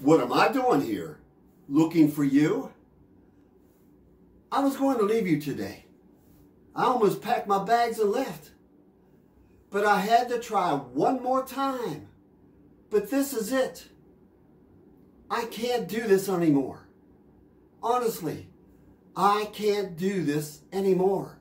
What am I doing here? Looking for you? I was going to leave you today. I almost packed my bags and left. But I had to try one more time. But this is it. I can't do this anymore. Honestly, I can't do this anymore.